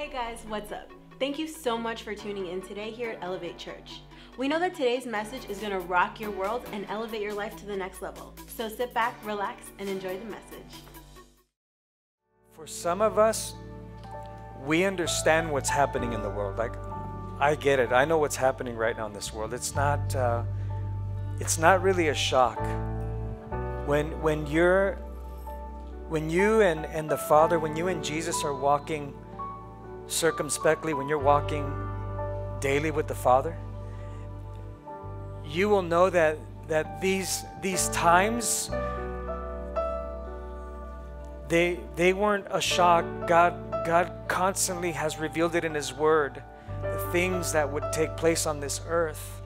Hey guys, what's up? Thank you so much for tuning in today here at Elevate Church. We know that today's message is going to rock your world and elevate your life to the next level. So sit back, relax, and enjoy the message. For some of us, we understand what's happening in the world. Like, I get it. I know what's happening right now in this world. It's not. Uh, it's not really a shock. When when you're when you and, and the Father, when you and Jesus are walking circumspectly, when you're walking daily with the Father, you will know that that these these times they they weren't a shock. God God constantly has revealed it in His Word, the things that would take place on this earth.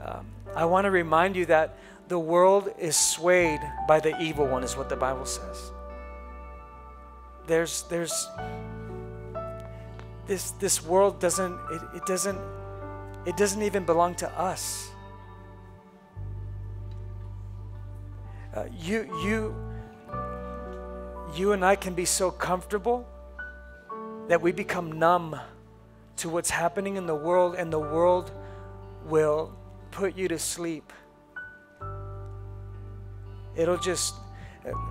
Um, I want to remind you that the world is swayed by the evil one, is what the Bible says. There's there's this this world doesn't it, it doesn't it doesn't even belong to us. Uh, you you you and I can be so comfortable that we become numb to what's happening in the world, and the world will put you to sleep. It'll just,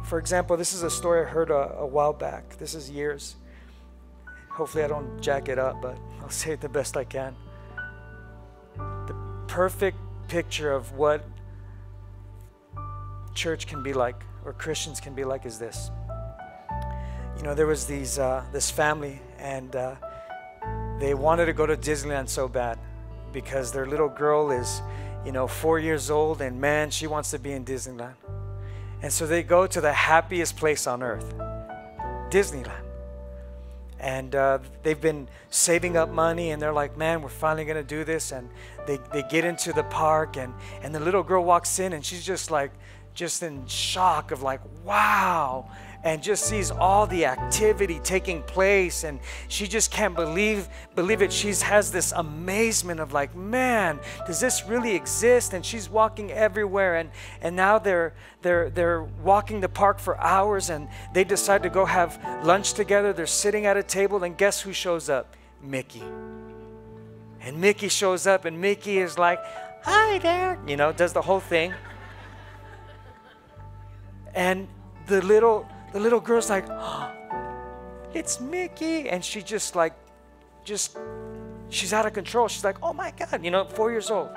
for example, this is a story I heard a, a while back. This is years. Hopefully, I don't jack it up, but I'll say it the best I can. The perfect picture of what church can be like, or Christians can be like, is this. You know, there was these uh, this family, and uh, they wanted to go to Disneyland so bad because their little girl is, you know, four years old, and man, she wants to be in Disneyland. And so they go to the happiest place on earth, Disneyland. And uh, they've been saving up money, and they're like, man, we're finally going to do this. And they, they get into the park, and, and the little girl walks in, and she's just like, just in shock of like, wow and just sees all the activity taking place. And she just can't believe believe it. She has this amazement of like man does this really exist? And she's walking everywhere. And and now they're they're they're walking the park for hours and they decide to go have lunch together. They're sitting at a table and guess who shows up? Mickey. And Mickey shows up and Mickey is like hi there you know does the whole thing. And the little the little girl's like, oh, it's Mickey. And she just like, just, she's out of control. She's like, oh my God, you know, four years old.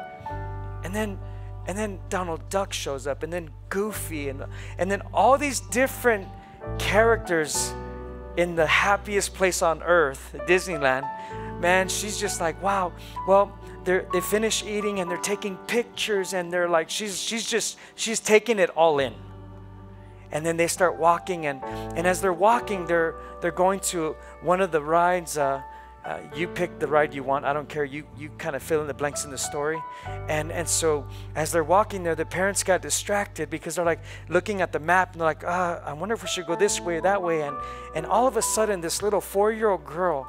And then, and then Donald Duck shows up, and then Goofy, and, and then all these different characters in the happiest place on earth, Disneyland. Man, she's just like, wow. Well, they're, they finish eating and they're taking pictures, and they're like, she's, she's just, she's taking it all in and then they start walking and, and as they're walking they're they're going to one of the rides uh, uh, you pick the ride you want i don't care you you kind of fill in the blanks in the story. And and so as they're walking there the parents got distracted because they're like looking at the map and they're like uh, i wonder if we should go this way or that way. And and all of a sudden this little four-year-old girl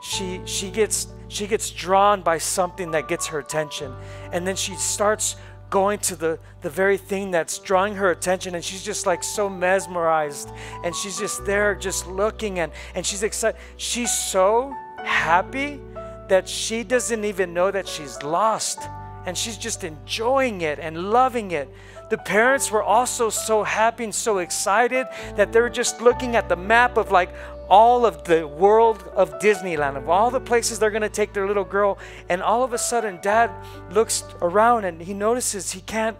she she gets she gets drawn by something that gets her attention. And then she starts going to the, the very thing that's drawing her attention and she's just like so mesmerized and she's just there just looking and, and she's excited she's so happy that she doesn't even know that she's lost and she's just enjoying it and loving it. The parents were also so happy and so excited that they're just looking at the map of like all of the world of Disneyland, of all the places they're going to take their little girl. And all of a sudden, dad looks around and he notices he can't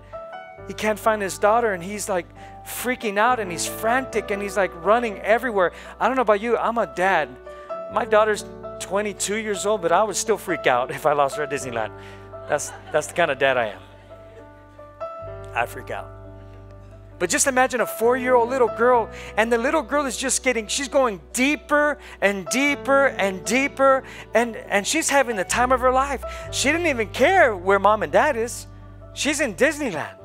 he can't find his daughter and he's like freaking out and he's frantic and he's like running everywhere. I don't know about you, I'm a dad. My daughter's 22 years old, but I would still freak out if I lost her at Disneyland. That's that's the kind of dad I am. I freak out. But just imagine a four year old little girl, and the little girl is just getting, she's going deeper and deeper and deeper, and, and she's having the time of her life. She didn't even care where mom and dad is, she's in Disneyland.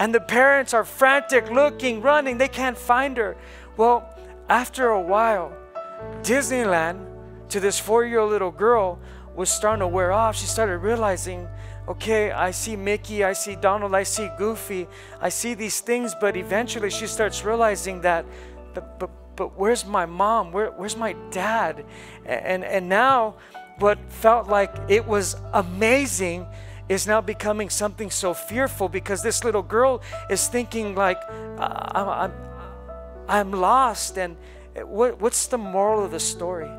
And the parents are frantic, looking, running, they can't find her. Well, after a while, Disneyland to this four year old little girl was starting to wear off. She started realizing okay, I see Mickey, I see Donald, I see Goofy, I see these things, but eventually she starts realizing that, but, but, but where's my mom? Where, where's my dad? And, and now, what felt like it was amazing is now becoming something so fearful because this little girl is thinking like I'm, I'm, I'm lost and eh, what, what's the moral of the story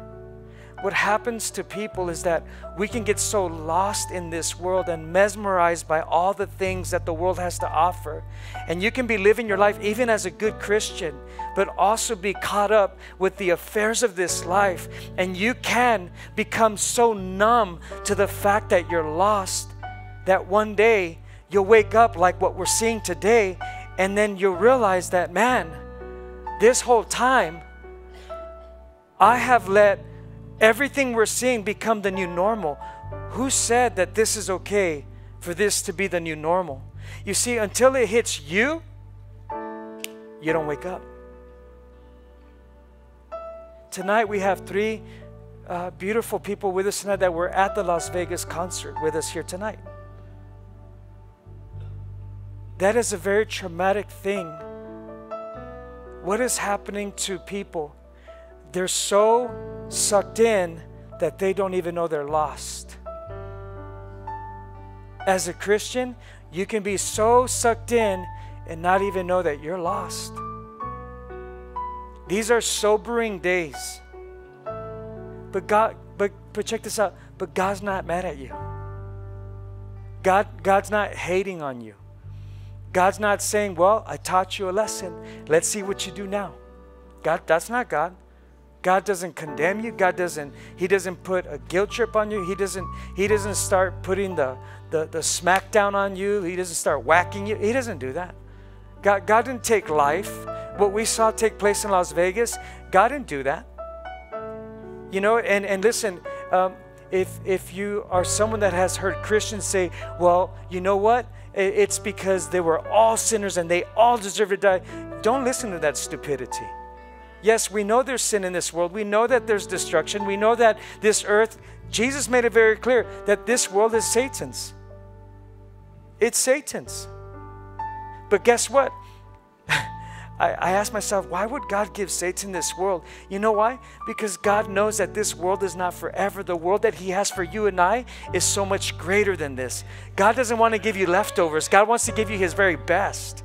what happens to people is that we can get so lost in this world and mesmerized by all the things that the world has to offer. And you can be living your life even as a good Christian, but also be caught up with the affairs of this life. And you can become so numb to the fact that you're lost that one day you'll wake up like what we're seeing today, and then you'll realize that, man, this whole time I have let everything we're seeing become the new normal. Who said that this is okay for this to be the new normal? You see, until it hits you, you don't wake up. Tonight we have three uh, beautiful people with us tonight that were at the Las Vegas concert with us here tonight. That is a very traumatic thing. What is happening to people? They're so sucked in that they don't even know they're lost. As a Christian, you can be so sucked in and not even know that you're lost. These are sobering days. But God, but, but check this out. But God's not mad at you. God, God's not hating on you. God's not saying, Well, I taught you a lesson. Let's see what you do now. God, that's not God. God doesn't condemn you. God doesn't, He doesn't put a guilt trip on you. He doesn't, He doesn't start putting the, the, the smack down on you. He doesn't start whacking you. He doesn't do that. God, God didn't take life. What we saw take place in Las Vegas, God didn't do that. You know, and, and listen, um, if, if you are someone that has heard Christians say, well, you know what? It's because they were all sinners and they all deserve to die. Don't listen to that stupidity. Yes, we know there's sin in this world. We know that there's destruction. We know that this earth, Jesus made it very clear that this world is Satan's. It's Satan's. But guess what? I, I asked myself, why would God give Satan this world? You know why? Because God knows that this world is not forever. The world that He has for you and I is so much greater than this. God doesn't want to give you leftovers, God wants to give you His very best.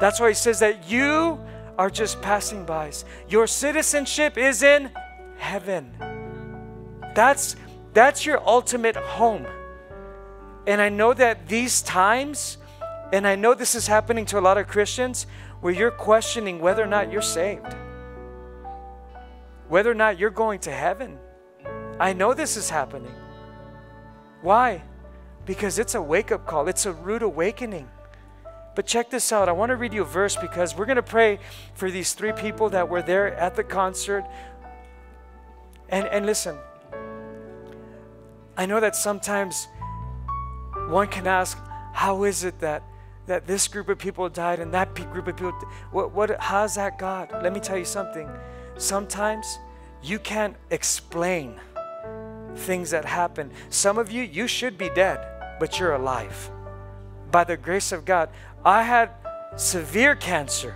That's why He says that you are just passing bys. Your citizenship is in heaven. That's that's your ultimate home. And I know that these times, and I know this is happening to a lot of Christians, where you're questioning whether or not you're saved, whether or not you're going to heaven. I know this is happening. Why? Because it's a wake up call, it's a rude awakening. But check this out. I want to read you a verse because we're going to pray for these three people that were there at the concert. And, and listen, I know that sometimes one can ask, how is it that, that this group of people died and that group of people, what, what, how's that God? Let me tell you something. Sometimes you can't explain things that happen. Some of you, you should be dead, but you're alive. By the grace of God, I had severe cancer.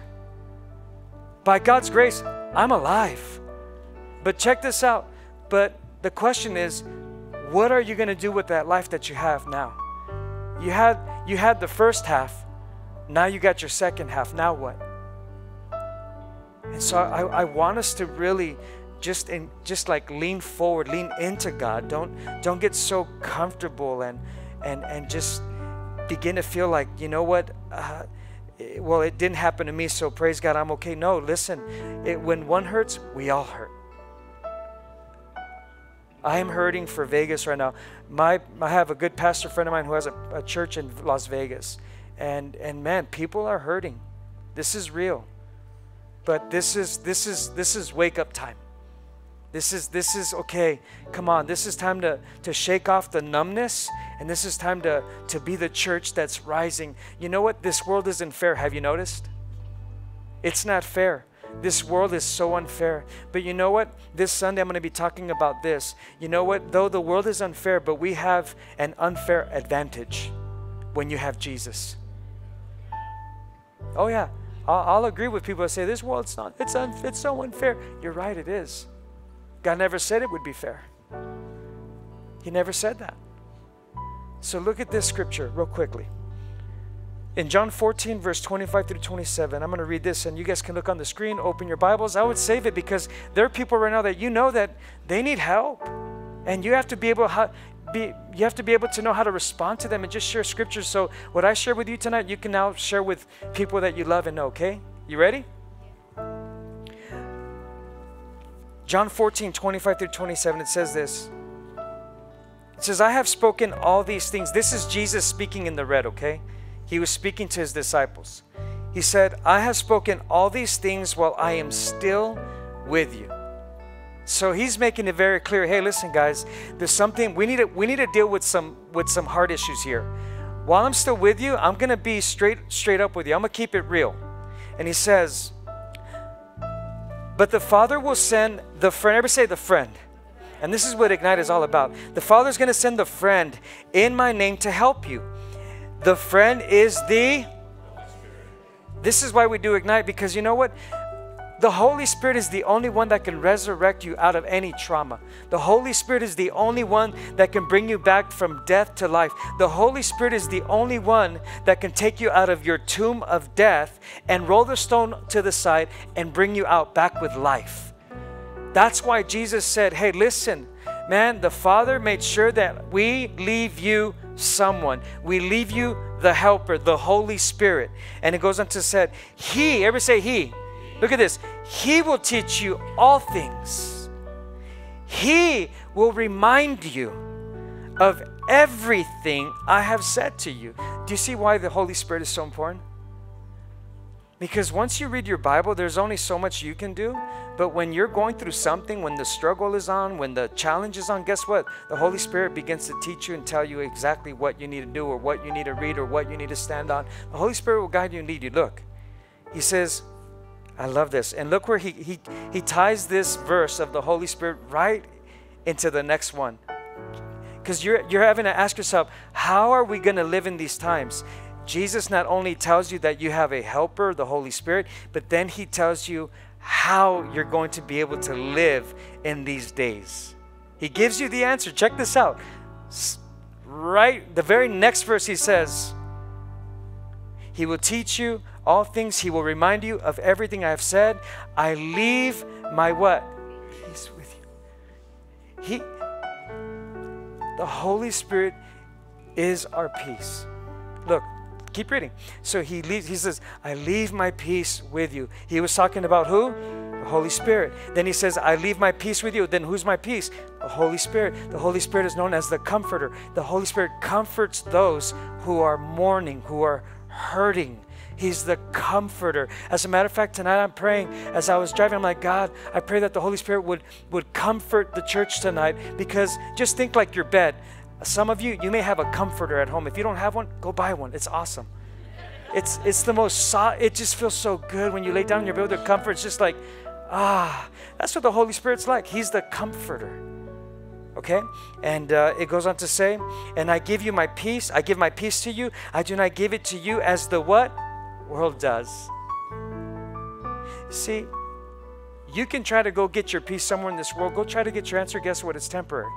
By God's grace, I'm alive. But check this out. But the question is, what are you going to do with that life that you have now? You had you had the first half. Now you got your second half. Now what? And so I, I want us to really just in just like lean forward, lean into God. Don't don't get so comfortable and and and just begin to feel like, you know what? Uh, well, it didn't happen to me, so praise God, I'm okay. No, listen, it, when one hurts, we all hurt. I am hurting for Vegas right now. My, I have a good pastor friend of mine who has a, a church in Las Vegas. And, and man, people are hurting. This is real. But this is, this is, this is wake up time. This is this is okay. Come on, this is time to, to shake off the numbness and this is time to, to be the church that's rising. You know what? This world isn't fair. Have you noticed? It's not fair. This world is so unfair. But you know what? This Sunday I'm going to be talking about this. You know what? Though the world is unfair, but we have an unfair advantage when you have Jesus. Oh, yeah. I'll, I'll agree with people that say this world's not, it's, un, it's so unfair. You're right, it is. God never said it would be fair. He never said that. So look at this scripture real quickly. In John 14, verse 25 through 27, I'm going to read this and you guys can look on the screen, open your Bibles. I would save it because there are people right now that you know that they need help. And you have to be able to be, you have to be able to know how to respond to them and just share scriptures. So what I share with you tonight, you can now share with people that you love and know, okay? You ready? John 14, 25 through 27, it says this. It says, I have spoken all these things. This is Jesus speaking in the red, okay? He was speaking to his disciples. He said, I have spoken all these things while I am still with you. So he's making it very clear, hey, listen, guys, there's something we need to we need to deal with some with some hard issues here. While I'm still with you, I'm gonna be straight straight up with you. I'm gonna keep it real. And he says, But the Father will send the friend, ever say the friend. And this is what Ignight is all about. The Father's going to send the friend in my name to help you. The friend is the. This is why we do Ignight because you know what? The Holy Spirit is the only one that can resurrect you out of any trauma. The Holy Spirit is the only one that can bring you back from death to life. The Holy Spirit is the only one that can take you out of your tomb of death and roll the stone to the side and bring you out back with life. That's why Jesus said, Hey, listen, man, the Father made sure that we leave you someone. We leave you the helper, the Holy Spirit. And it goes on to say, He, ever say He? Look at this. He will teach you all things. He will remind you of everything I have said to you. Do you see why the Holy Spirit is so important? Because once you read your Bible, there's only so much you can do. But when you're going through something, when the struggle is on, when the challenge is on, guess what? The Holy Spirit begins to teach you and tell you exactly what you need to do or what you need to read or what you need to stand on. The Holy Spirit will guide you and lead you. Look, He says, I love this. And look where he, he, he ties this verse of the Holy Spirit right into the next one. Because you're, you're having to ask yourself, how are we going to live in these times? Jesus not only tells you that you have a helper, the Holy Spirit, but then he tells you how you're going to be able to live in these days. He gives you the answer. Check this out. Right, the very next verse he says, He will teach you all things, He will remind you of everything I have said. I leave my what? Peace with you. He the Holy Spirit is our peace. Look, Keep reading. So he leaves, he says, I leave my peace with you. He was talking about who? The Holy Spirit. Then he says, I leave my peace with you. Then who's my peace? The Holy Spirit. The Holy Spirit is known as the comforter. The Holy Spirit comforts those who are mourning, who are hurting. He's the comforter. As a matter of fact, tonight I'm praying as I was driving, I'm like, God, I pray that the Holy Spirit would, would comfort the church tonight because just think like your bed. Some of you, you may have a comforter at home. If you don't have one, go buy one. It's awesome. It's, it's the most, so, it just feels so good when you lay down in your bed with comfort. It's just like, ah, that's what the Holy Spirit's like. He's the comforter. Okay? And uh, it goes on to say, and I give you my peace. I give my peace to you. I do not give it to you as the what? World does. See, you can try to go get your peace somewhere in this world. Go try to get your answer. Guess what? It's temporary.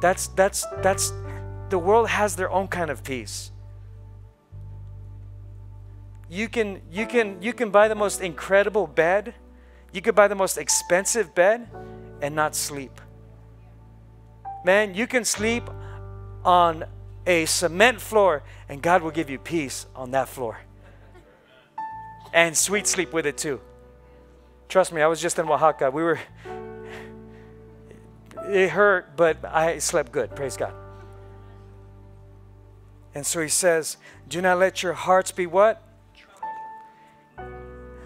That's that's that's the world has their own kind of peace. You can you can you can buy the most incredible bed, you could buy the most expensive bed and not sleep. Man, you can sleep on a cement floor and God will give you peace on that floor. And sweet sleep with it too. Trust me, I was just in Oaxaca. We were it hurt, but I slept good. Praise God. And so he says, Do not let your hearts be what?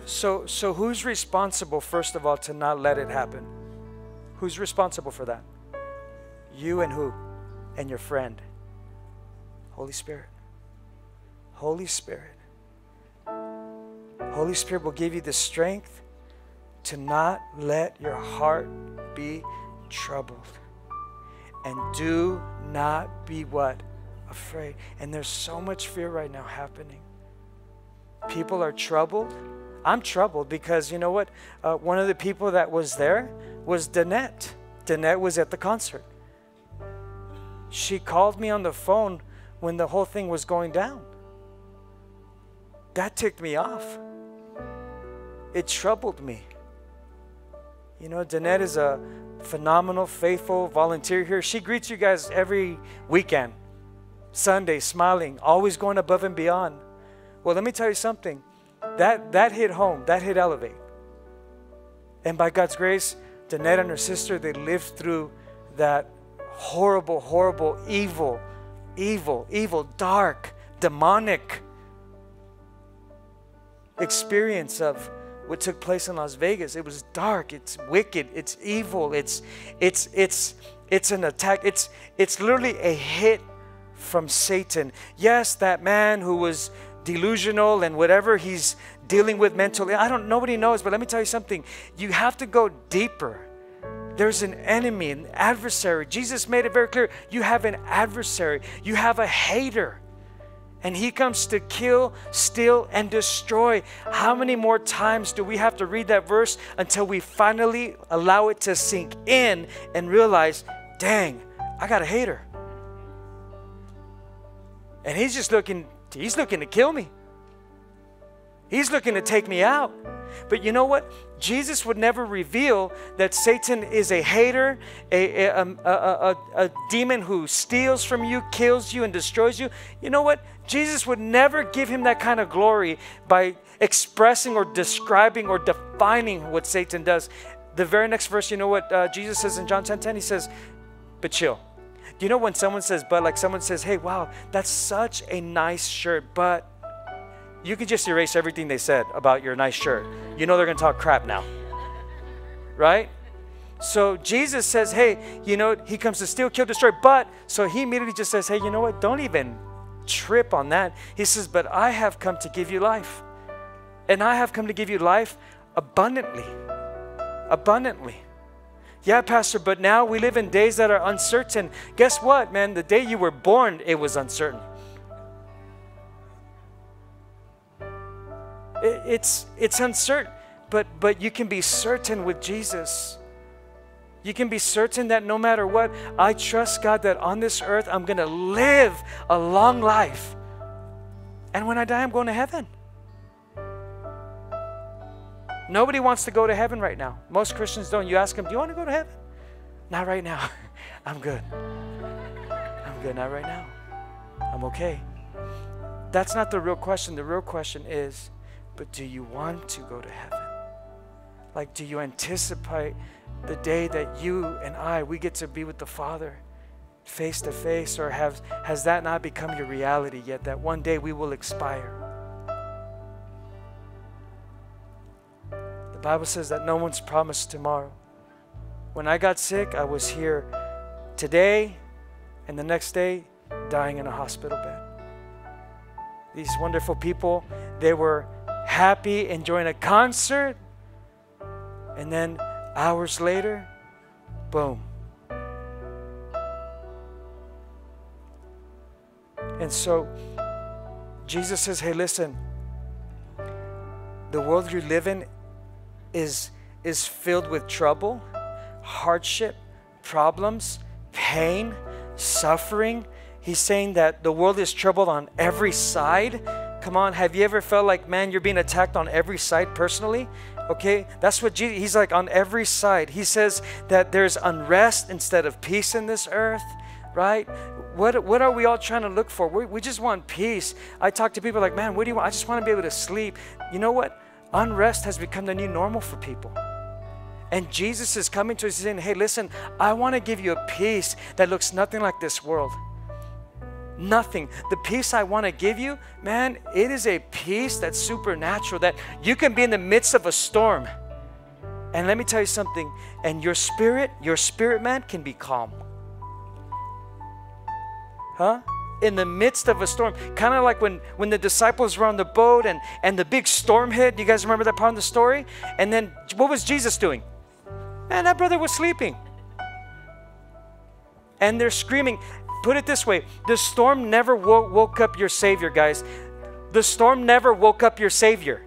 So, so who's responsible, first of all, to not let it happen? Who's responsible for that? You and who? And your friend. Holy Spirit. Holy Spirit. Holy Spirit will give you the strength to not let your heart be troubled. And do not be what? Afraid. And there's so much fear right now happening. people are troubled. I'm troubled because you know what? Uh, one of the people that was there was Danette. Danette was at the concert. She called me on the phone when the whole thing was going down. That ticked me off. It troubled me. You know, Danette is a phenomenal, faithful volunteer here. She greets you guys every weekend, Sunday, smiling, always going above and beyond. Well, let me tell you something. That that hit home. That hit elevate. And by God's grace, Danette and her sister, they lived through that horrible, horrible, evil, evil, evil, dark, demonic experience of what took place in Las Vegas. It was dark, it's wicked, it's evil, it's it's it's it's an attack. It's it's literally a hit from Satan. Yes, that man who was delusional and whatever he's dealing with mentally. I don't nobody knows, but let me tell you something. You have to go deeper. There's an enemy, an adversary. Jesus made it very clear. You have an adversary. You have a hater and he comes to kill, steal, and destroy. How many more times do we have to read that verse until we finally allow it to sink in and realize, dang, I got a hater. And he's just looking, he's looking to kill me. He's looking to take me out. But you know what? Jesus would never reveal that Satan is a hater, a, a, a, a, a demon who steals from you, kills you, and destroys you. You know what? Jesus would never give him that kind of glory by expressing or describing or defining what Satan does. The very next verse, you know what uh, Jesus says in John 10 10? He says, But chill. You know when someone says, but like someone says, hey, wow, that's such a nice shirt, but you can just erase everything they said about your nice shirt. You know they're going to talk crap now. Right? So Jesus says, hey, you know, he comes to steal, kill, destroy. But, so he immediately just says, hey, you know what? Don't even trip on that. He says, but I have come to give you life. And I have come to give you life abundantly. Abundantly. Yeah, Pastor, but now we live in days that are uncertain. Guess what, man? The day you were born, it was uncertain. It's it's uncertain but but you can be certain with jesus. You can be certain that no matter what i trust god that on this earth i'm going to live a long life. And when i die i'm going to heaven. Nobody wants to go to heaven right now. Most christians don't. You ask them do you want to go to heaven? Not right now. I'm good. I'm good. Not right now. I'm okay. That's not the real question. The real question is but do you want to go to heaven? Like, do you anticipate the day that you and I, we get to be with the Father face to face? Or have, has that not become your reality yet, that one day we will expire? The Bible says that no one's promised tomorrow. When I got sick, I was here today and the next day dying in a hospital bed. These wonderful people, they were happy, enjoying a concert, and then hours later, boom. And so Jesus says, Hey, listen, the world you live in is, is filled with trouble, hardship, problems, pain, suffering. He's saying that the world is troubled on every side Come on, have you ever felt like, man, you're being attacked on every side personally? Okay, that's what Jesus, he's like on every side. He says that there's unrest instead of peace in this earth, right? What, what are we all trying to look for? We, we just want peace. I talk to people like, man, what do you want? I just want to be able to sleep. You know what? Unrest has become the new normal for people. And Jesus is coming to us saying, hey, listen, I want to give you a peace that looks nothing like this world nothing. The peace I want to give you, man, it is a peace that's supernatural, that you can be in the midst of a storm. And let me tell you something, and your spirit, your spirit man can be calm. Huh? In the midst of a storm, kind of like when, when the disciples were on the boat and, and the big storm hit. You guys remember that part of the story? And then what was Jesus doing? Man, that brother was sleeping. And they're screaming put it this way the storm never woke, up your Savior, guys. the storm never woke up your Savior.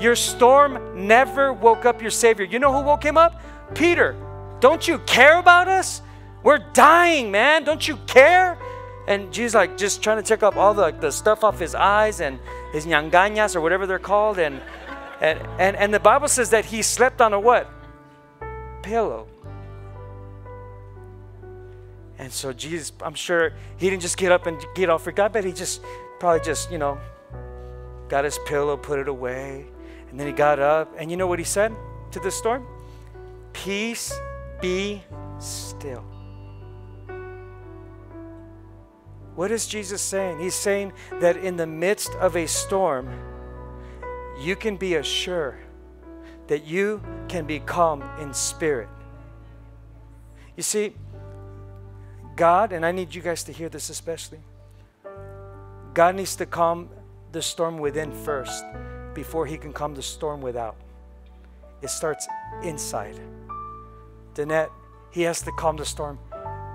Your storm never woke up your Savior. You know who woke him up? Peter. Don't you care about us? We're dying, man. Don't you care? And Jesus like just trying to check up all the, like, the stuff off his eyes and his ñangañas or whatever they're called. And, and, and, and the Bible says that he slept on a what? Pillow. And so Jesus, I'm sure he didn't just get up and get off. I bet he just probably just, you know, got his pillow, put it away. And then he got up. And you know what he said to the storm? Peace be still. What is Jesus saying? He's saying that in the midst of a storm, you can be assured that you can be calm in spirit. You see, God, and I need you guys to hear this especially, God needs to calm the storm within first before He can calm the storm without. It starts inside. Danette, He has to calm the storm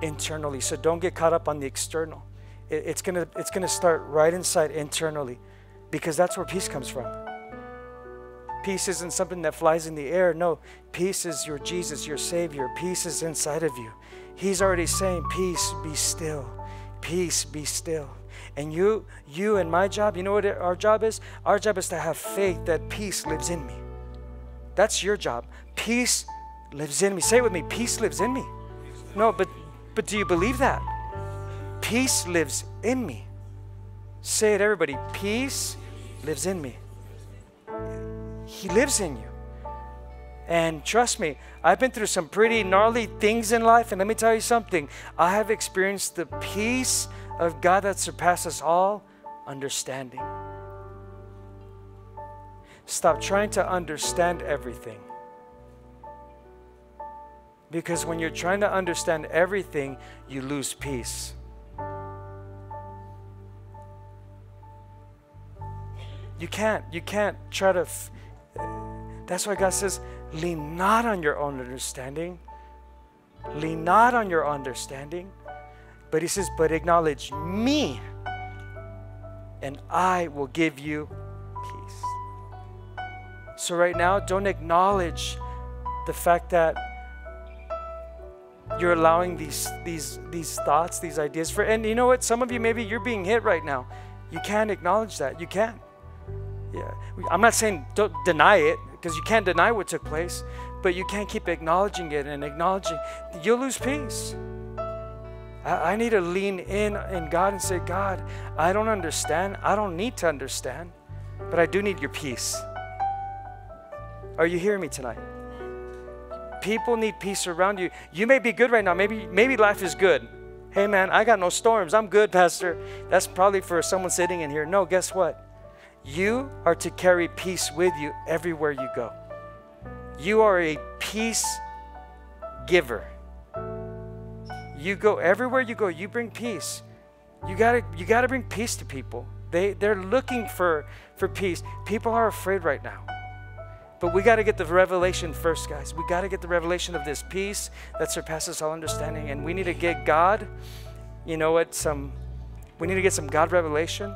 internally. So don't get caught up on the external it, it's gonna it's gonna start right inside internally, because that's where peace comes from. Peace isn't something that flies in the air. No, peace is your Jesus, your Savior. Peace is inside of you. He's already saying, "Peace, be still. Peace, be still." And you, you and my job, you know what our job is? Our job is to have faith that peace lives in me. That's your job. Peace lives in me. Say it with me. Peace lives in me. No, but but do you believe that? Peace lives in me. Say it, everybody. Peace lives in me. He lives in you. And trust me, I've been through some pretty gnarly things in life. And let me tell you something I have experienced the peace of God that surpasses all understanding. Stop trying to understand everything. Because when you're trying to understand everything, you lose peace. You can't. You can't try to. That's why God says, lean not on your own understanding. Lean not on your understanding. But He says, but acknowledge me, and I will give you peace. So, right now, don't acknowledge the fact that you're allowing these these these thoughts these ideas for and you know what some of you maybe you're being hit right now you can't acknowledge that you can't yeah, I'm not saying don't deny it because you can't deny what took place, but you can't keep acknowledging it and acknowledging. You'll lose peace. I, I need to lean in in God and say, God, I don't understand. I don't need to understand, but I do need your peace. Are you hearing me tonight? People need peace around you. You may be good right now. Maybe maybe life is good. Hey man, I got no storms. I'm good, pastor. That's probably for someone sitting in here. No, guess what? You are to carry peace with you everywhere you go. You are a peace giver. You go everywhere you go, you bring peace. You gotta you gotta bring peace to people. They they're looking for for peace. People are afraid right now. But we got to get the revelation first, guys. We got to get the revelation of this peace that surpasses all understanding. And we need to get God, you know what, some, we need to get some God revelation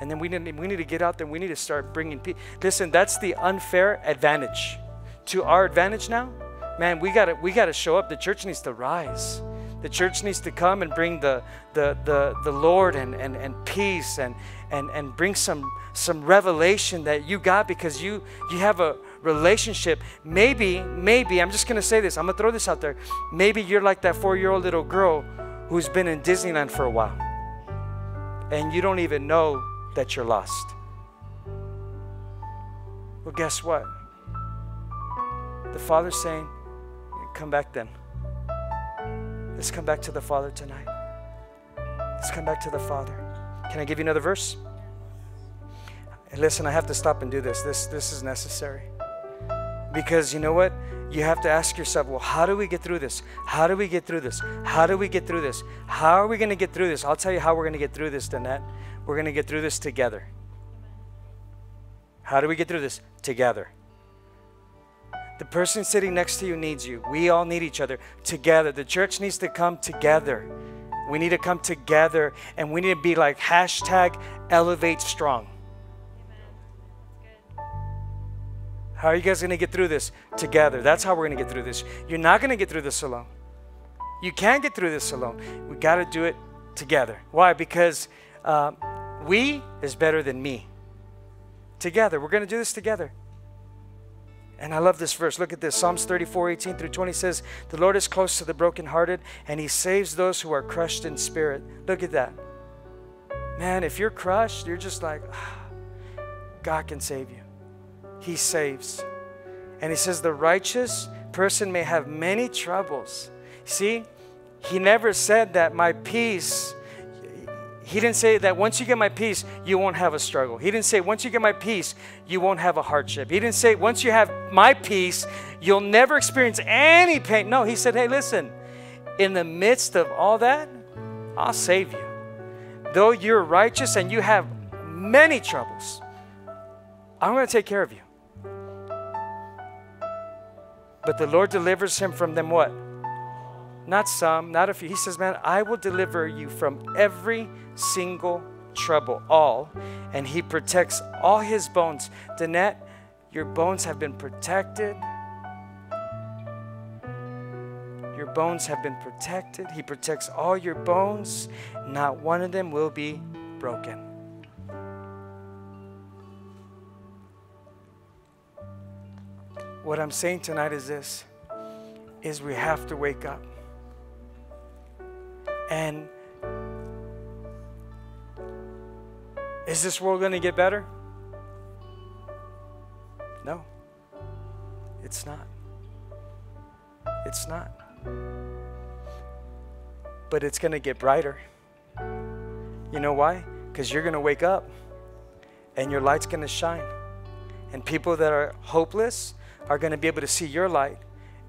and then we need, we need to get out there we need to start bringing people. Listen, that's the unfair advantage. To our advantage now, man, we gotta we gotta show up. The church needs to rise. The church needs to come and bring the the the, the Lord and, and, and peace and, and and bring some some revelation that you got because you you have a relationship. Maybe, maybe, I'm just gonna say this, I'm gonna throw this out there. Maybe you're like that four-year-old little girl who's been in Disneyland for a while. And you don't even know that you're lost. Well, guess what? The Father's saying, Come back then. Let's come back to the Father tonight. Let's come back to the Father. Can I give you another verse? And listen, I have to stop and do this. This, this is necessary. Because you know what? You have to ask yourself, well, how do we get through this? How do we get through this? How do we get through this? How are we going to get through this? I'll tell you how we're going to get through this, Danette. We're going to get through this together. How do we get through this? Together. The person sitting next to you needs you. We all need each other together. The church needs to come together. We need to come together and we need to be like hashtag elevate strong. How are you guys going to get through this? Together. That's how we're going to get through this. You're not going to get through this alone. You can't get through this alone. We got to do it together. Why? Because uh, we is better than me. Together. We're going to do this together. And I love this verse. Look at this. Psalms 34, 18 through 20 says, The Lord is close to the brokenhearted, and he saves those who are crushed in spirit. Look at that. Man, if you're crushed, you're just like, ah, God can save you. He saves. And he says, The righteous person may have many troubles. See, he never said that my peace he didn't say that once you get my peace, you won't have a struggle. He didn't say once you get my peace, you won't have a hardship. He didn't say once you have my peace, you'll never experience any pain. No, he said, hey, listen, in the midst of all that, I'll save you. Though you're righteous and you have many troubles, I'm going to take care of you. But the Lord delivers him from them what? Not some, not a few. He says, Man, I will deliver you from every single trouble, all. And He protects all His bones. Danette, your bones have been protected. Your bones have been protected. He protects all your bones. Not one of them will be broken. What I'm saying tonight is this is we have to wake up. And is this world going to get better? No. It's not. It's not. But it's going to get brighter. You know why? Because you're going to wake up and your light's going to shine. And people that are hopeless are going to be able to see your light.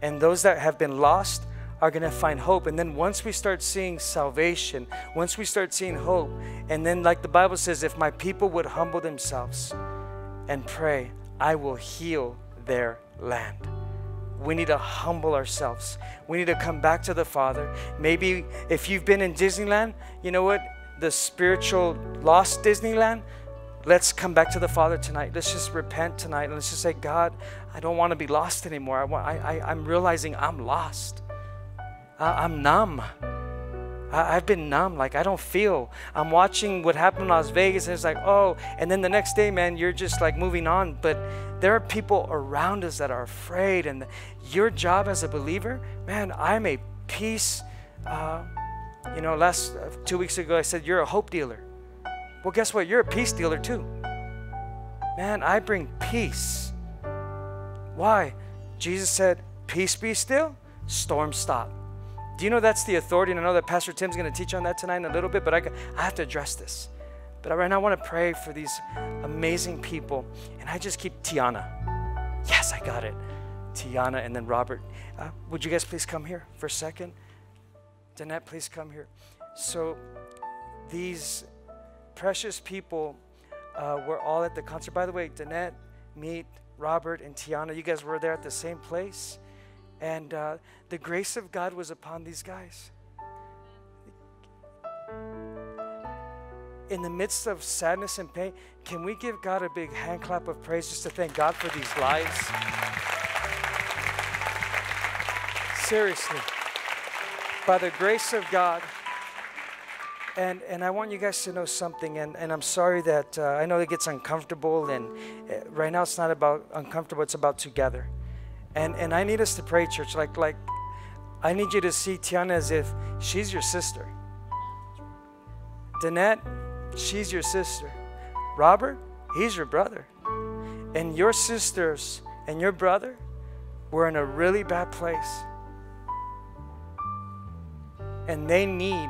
And those that have been lost are going to find hope. And then once we start seeing salvation, once we start seeing hope, and then, like the Bible says, if my people would humble themselves and pray, I will heal their land. We need to humble ourselves. We need to come back to the Father. Maybe if you've been in Disneyland, you know what? The spiritual lost Disneyland, let's come back to the Father tonight. Let's just repent tonight. And let's just say, God, I don't want to be lost anymore. I, want, I, I, I'm realizing I'm lost. I, am numb. I, have been numb. Like, I don't feel. I'm watching what happened in Las Vegas, and it's like, oh, and then the next day, man, you're just like moving on. But there are people around us that are afraid. And your job as a believer, man, I'm a peace. Uh, you know, last uh, two weeks ago, I said, you're a hope dealer. Well, guess what? You're a peace dealer too. Man, I bring peace. Why? Jesus said, Peace be still, storm stop. Do you know that's the authority? And I know that Pastor Tim's going to teach on that tonight in a little bit, but I, I have to address this. But right now, I want to pray for these amazing people. And I just keep Tiana. Yes, I got it. Tiana and then Robert. Uh, would you guys please come here for a second? Danette, please come here. So, these precious people uh, were all at the concert. By the way, Danette, meet Robert, and Tiana, you guys were there at the same place. And uh, the grace of God was upon these guys. In the midst of sadness and pain, can we give God a big hand clap of praise just to thank God for these lives? Seriously. By the grace of God. And, and I want you guys to know something, and, and I'm sorry that uh, I know it gets uncomfortable, and uh, right now it's not about uncomfortable, it's about together. And and I need us to pray, church. Like like I need you to see Tiana as if she's your sister. Danette, she's your sister. Robert, he's your brother. And your sisters and your brother were in a really bad place. And they need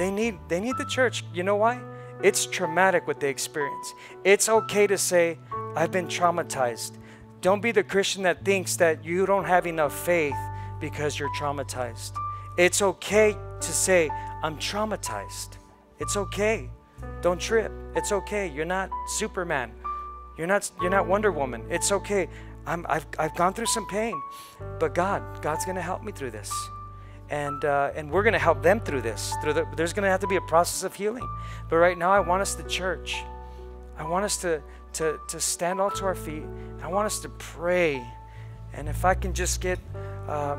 they need they need the church. You know why? It's traumatic what they experience. It's okay to say I've been traumatized. Don't be the Christian that thinks that you don't have enough faith because you're traumatized. It's okay to say, I'm traumatized. It's okay. Don't trip. It's okay. You're not Superman. You're not, you're not Wonder Woman. It's okay. I'm, I've, I've gone through some pain, but God, God's going to help me through this. And, uh, and we're going to help them through this. Through the, there's going to have to be a process of healing. But right now, I want us, the church, I want us to, to, to stand all to our feet. I want us to pray. And if I can just get um,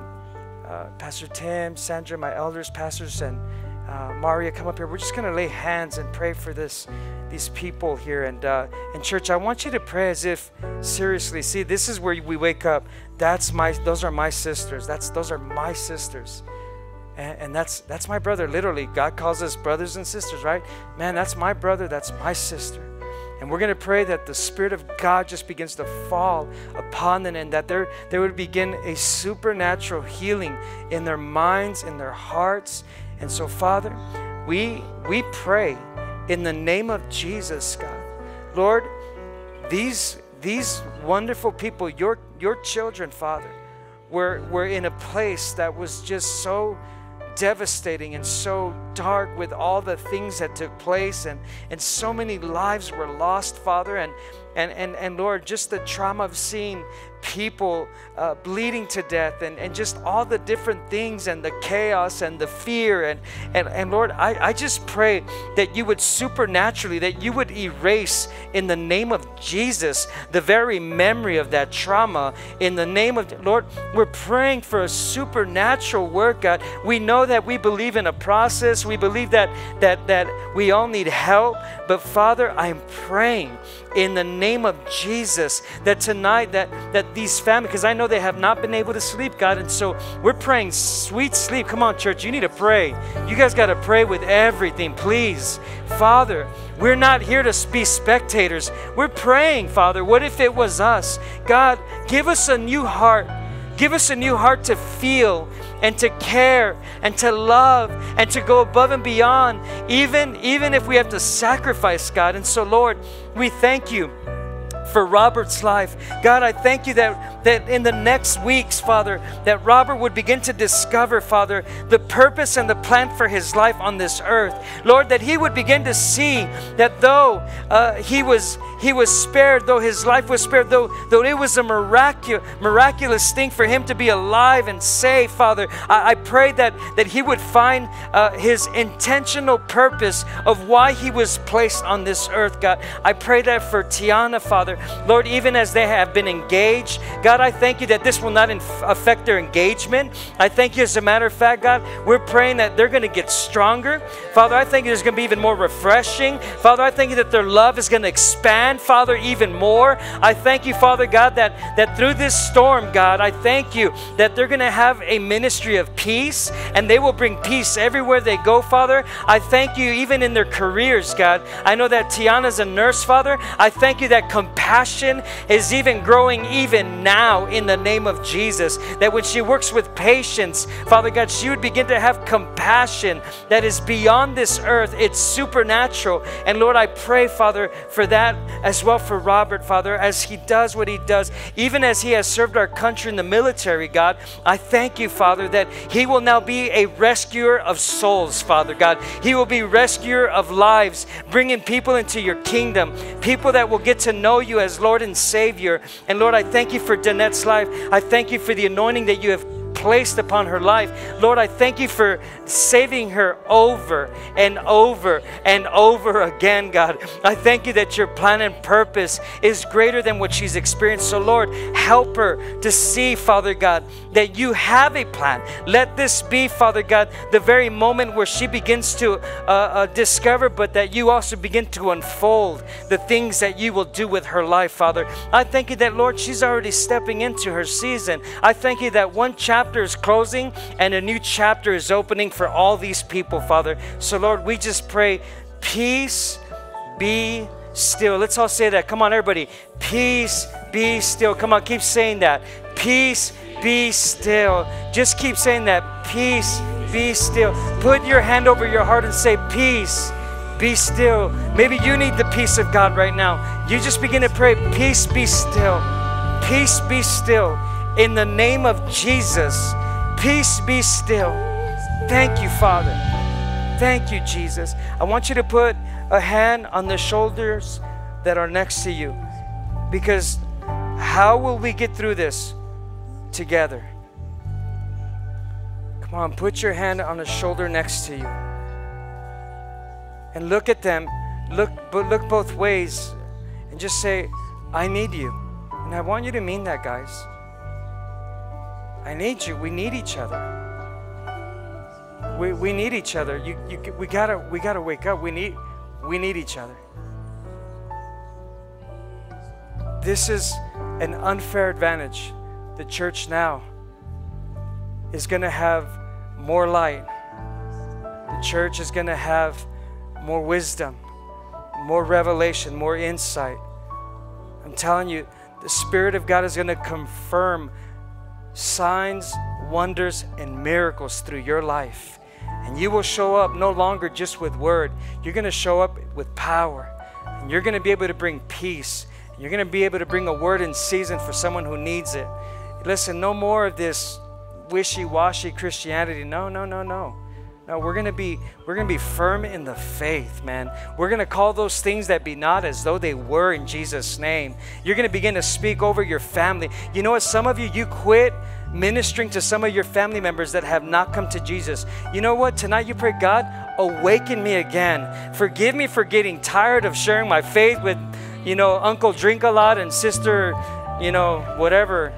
uh, Pastor Tim, Sandra, my elders, pastors, and uh, Maria come up here. We're just going to lay hands and pray for this, these people here. And uh, in church, I want you to pray as if seriously. See, this is where we wake up. That's my. Those are my sisters. That's those are my sisters. And, and that's that's my brother. Literally, God calls us brothers and sisters, right? Man, that's my brother. That's my sister. And we're going to pray that the Spirit of God just begins to fall upon them and that there, there would begin a supernatural healing in their minds, in their hearts. And so, Father, we, we pray in the name of Jesus, God. Lord, these, these wonderful people, your, your children, Father, were, were in a place that was just so devastating and so dark with all the things that took place and, and so many lives were lost father and, and, and, and lord just the trauma of seeing people uh, bleeding to death and, and just all the different things and the chaos and the fear and, and, and lord I, I just pray that you would supernaturally that you would erase in the name of jesus the very memory of that trauma. In the name of lord we're praying for a supernatural work god. We know that we believe in a process. We believe that that that we all need help. But father i'm praying in the name of jesus that tonight that that these families, because I know they have not been able to sleep, God. And so we're praying sweet sleep. Come on, church, you need to pray. You guys got to pray with everything, please. Father, we're not here to be spectators. We're praying, Father. What if it was us? God, give us a new heart. Give us a new heart to feel and to care and to love and to go above and beyond, even, even if we have to sacrifice, God. And so, Lord, we thank you for Robert's life. God, I thank you that, that in the next weeks, Father, that Robert would begin to discover, Father, the purpose and the plan for his life on this earth. Lord, that he would begin to see that though uh, he was he was spared, though his life was spared, though, though it was a miraculous, miraculous thing for him to be alive and safe, Father, I, I pray that, that he would find uh, his intentional purpose of why he was placed on this earth, God. I pray that for Tiana, Father. Lord, even as they have been engaged, God, I thank you that this will not affect their engagement. I thank you, as a matter of fact, God, we're praying that they're going to get stronger. Father, I think there's going to be even more refreshing. Father, I thank you that their love is going to expand Father, even more. I thank you, Father God, that, that through this storm, God, I thank you that they're going to have a ministry of peace and they will bring peace everywhere they go, Father. I thank you, even in their careers, God. I know that Tiana's a nurse, Father. I thank you that compassion is even growing even now in the name of Jesus. That when she works with patients, Father God, she would begin to have compassion that is beyond this earth. It's supernatural. And Lord, I pray, Father, for that as well for Robert, Father, as he does what he does, even as he has served our country in the military, God. I thank you, Father, that he will now be a rescuer of souls, Father God. He will be rescuer of lives, bringing people into your kingdom, people that will get to know you as Lord and Savior. And Lord, I thank you for Danette's life. I thank you for the anointing that you have placed upon her life. Lord, I thank you for saving her over and over and over again, God. I thank you that your plan and purpose is greater than what she's experienced. So, Lord, help her to see, Father God, that you have a plan. Let this be, Father God, the very moment where she begins to uh, uh, discover, but that you also begin to unfold the things that you will do with her life, Father. I thank you that, Lord, she's already stepping into her season. I thank you that one chapter chapter is closing and a new chapter is opening for all these people, Father. So, Lord, we just pray, peace be still. Let's all say that. Come on, everybody. Peace be still. Come on, keep saying that. Peace be still. Just keep saying that. Peace be still. Put your hand over your heart and say, Peace be still. Maybe you need the peace of God right now. You just begin to pray, Peace be still. Peace be still in the name of Jesus. Peace be still. Thank you, Father. Thank you, Jesus. I want you to put a hand on the shoulders that are next to you because how will we get through this together? Come on, put your hand on the shoulder next to you and look at them. Look, but look both ways and just say, I need you. And I want you to mean that, guys. I need you. We need each other. We, we need each other. You, you, we gotta we gotta wake up. We need we need each other. This is an unfair advantage. The church now is to have more light. The church is to have more wisdom, more revelation, more insight. I'm telling you, the Spirit of God is to confirm signs, wonders, and miracles through your life. And you will show up no longer just with word, you're going to show up with power. And you're going to be able to bring peace. You're going to be able to bring a word in season for someone who needs it. Listen, no more of this wishy washy Christianity. No, no, no, no. No, we're gonna be we're gonna be firm in the faith, man. We're gonna call those things that be not as though they were in Jesus' name. You're gonna begin to speak over your family. You know what? Some of you you quit ministering to some of your family members that have not come to Jesus. You know what? Tonight you pray, God, awaken me again. Forgive me for getting tired of sharing my faith with, you know, Uncle Drink a Lot and Sister, you know, whatever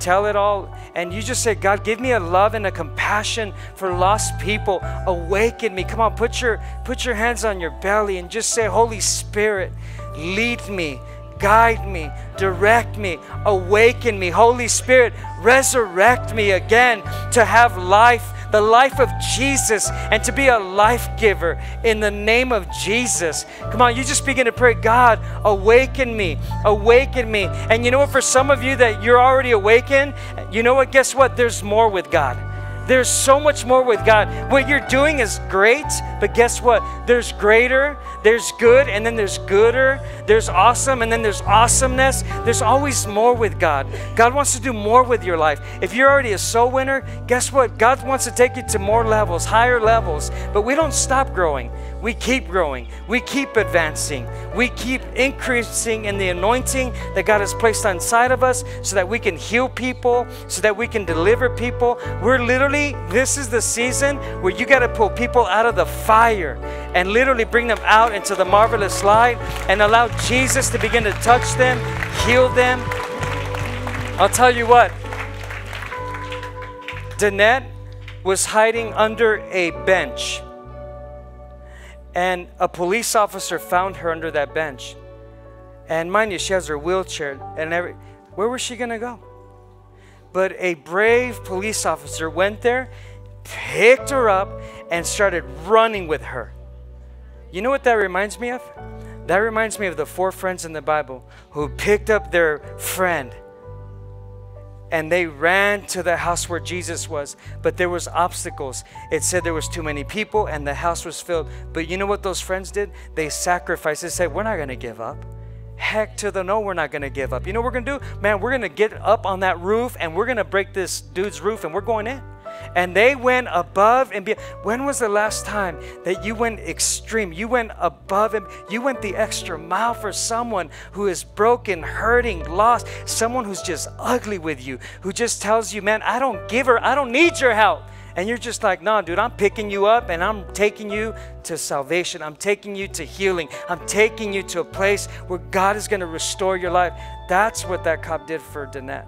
tell it all, and you just say, God, give me a love and a compassion for lost people. Awaken me. Come on, put your put your hands on your belly and just say, Holy Spirit, lead me, guide me, direct me, awaken me. Holy Spirit, resurrect me again to have life the life of Jesus and to be a life giver in the name of Jesus. Come on, you just begin to pray, God, awaken me, awaken me. And you know what, for some of you that you're already awakened, you know what, guess what? There's more with God. There's so much more with God. What you're doing is great, but guess what? There's greater, there's good, and then there's gooder. There's awesome, and then there's awesomeness. There's always more with God. God wants to do more with your life. If you're already a soul winner, guess what? God wants to take you to more levels, higher levels. But we don't stop growing we keep growing, we keep advancing, we keep increasing in the anointing that God has placed inside of us so that we can heal people, so that we can deliver people. We're literally, this is the season where you got to pull people out of the fire and literally bring them out into the marvelous light and allow Jesus to begin to touch them, heal them. I'll tell you what, Danette was hiding under a bench and a police officer found her under that bench. And mind you, she has her wheelchair and every where was she gonna go? But a brave police officer went there, picked her up, and started running with her. You know what that reminds me of? That reminds me of the four friends in the Bible who picked up their friend and they ran to the house where Jesus was but there was obstacles. It said there was too many people and the house was filled. But you know what those friends did? They sacrificed. They said we're not going to give up heck to the no we're not going to give up you know what we're going to do man we're going to get up on that roof and we're going to break this dude's roof and we're going in and they went above and beyond. When was the last time that you went extreme? You went above and you went the extra mile for someone who is broken, hurting, lost, someone who's just ugly with you, who just tells you, man, I don't give her, I don't need your help. And you're just like, nah, dude, I'm picking you up and I'm taking you to salvation. I'm taking you to healing. I'm taking you to a place where God is going to restore your life. That's what that cop did for Danette.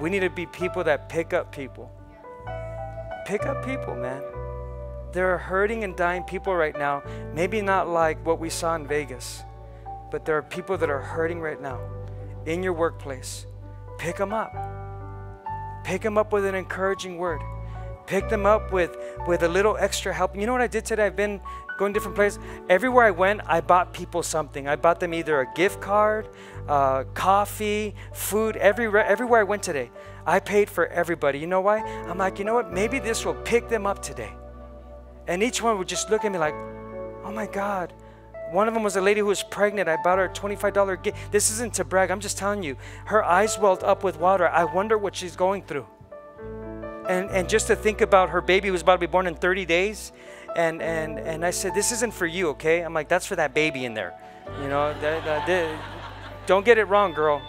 We need to be people that pick up people. Pick up people, man. There are hurting and dying people right now. Maybe not like what we saw in Vegas, but there are people that are hurting right now in your workplace. Pick them up. Pick them up with an encouraging word. Pick them up with, with a little extra help. You know what I did today? I've been going different places. Everywhere I went, I bought people something. I bought them either a gift card, uh, coffee, food, everywhere, everywhere I went today. I paid for everybody. You know why? I'm like, you know what? Maybe this will pick them up today. And each one would just look at me like, oh my God. One of them was a lady who was pregnant. I bought her a $25 gift. This isn't to brag. I'm just telling you. Her eyes welled up with water. I wonder what she's going through. And, and just to think about her baby was about to be born in 30 days. And, and, and I said, this isn't for you, okay? I'm like, that's for that baby in there. You know, that, that, don't get it wrong, girl.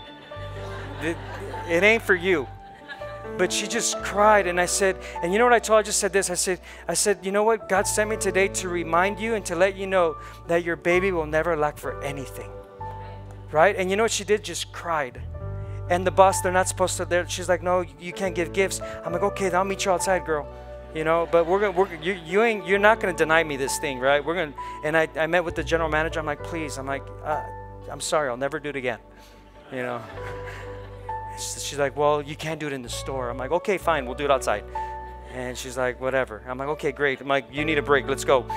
It, it ain't for you. But she just cried and I said, and you know what I told her? I just said this. I said, I said, you know what? God sent me today to remind you and to let you know that your baby will never lack for anything. Right? And you know what she did? Just cried. And the boss, they're not supposed to. They're, she's like, no, you can't give gifts. I'm like, okay, I'll meet you outside, girl. You know, but we're gonna, we're, you, you ain't, you're not gonna deny me this thing, right? We're gonna. And I, I met with the general manager. I'm like, please. I'm like, uh, I'm sorry, I'll never do it again. You know. She's like, well, you can't do it in the store. I'm like, okay, fine, we'll do it outside. And she's like, whatever. I'm like, okay, great. I'm like, you need a break. Let's go.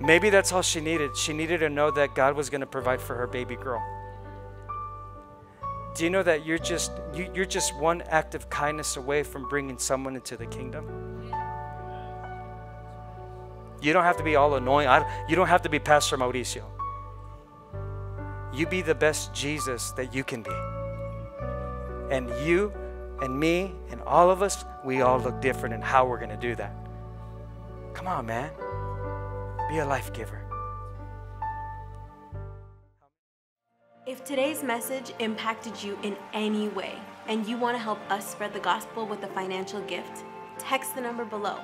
Maybe that's all she needed. She needed to know that God was going to provide for her baby girl. Do you know that you're just you, you're just one act of kindness away from bringing someone into the kingdom? You don't have to be all annoying. I, you don't have to be Pastor Mauricio. You be the best Jesus that you can be. And you and me and all of us, we all look different in how we're going to do that. Come on, man. Be a life giver. If today's message impacted you in any way and you want to help us spread the gospel with a financial gift, text the number below.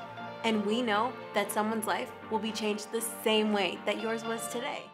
And we know that someone's life will be changed the same way that yours was today.